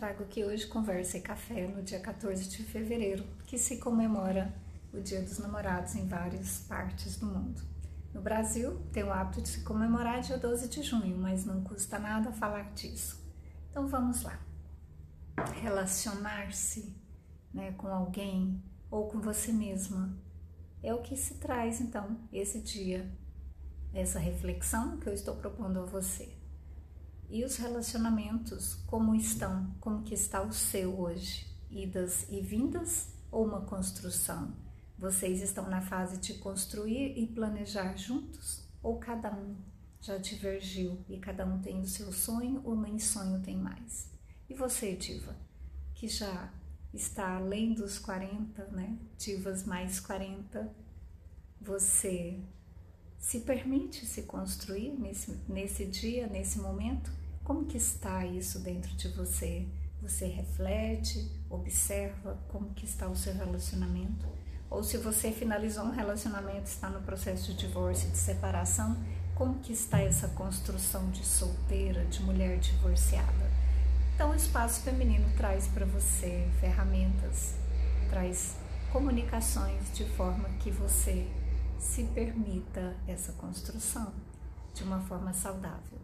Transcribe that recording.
trago aqui hoje conversa e café no dia 14 de fevereiro, que se comemora o Dia dos Namorados em várias partes do mundo. No Brasil, tem o hábito de se comemorar dia 12 de junho, mas não custa nada falar disso. Então vamos lá. Relacionar-se né, com alguém ou com você mesma é o que se traz então esse dia, essa reflexão que eu estou propondo a você. E os relacionamentos, como estão? Como que está o seu hoje? Idas e vindas ou uma construção? Vocês estão na fase de construir e planejar juntos? Ou cada um já divergiu e cada um tem o seu sonho ou nem sonho tem mais? E você, Diva, que já está além dos 40, né? Divas mais 40, você se permite se construir nesse, nesse dia, nesse momento? Como que está isso dentro de você? Você reflete, observa como que está o seu relacionamento? Ou se você finalizou um relacionamento, está no processo de divórcio, de separação, como que está essa construção de solteira, de mulher divorciada? Então, o espaço feminino traz para você ferramentas, traz comunicações de forma que você se permita essa construção de uma forma saudável.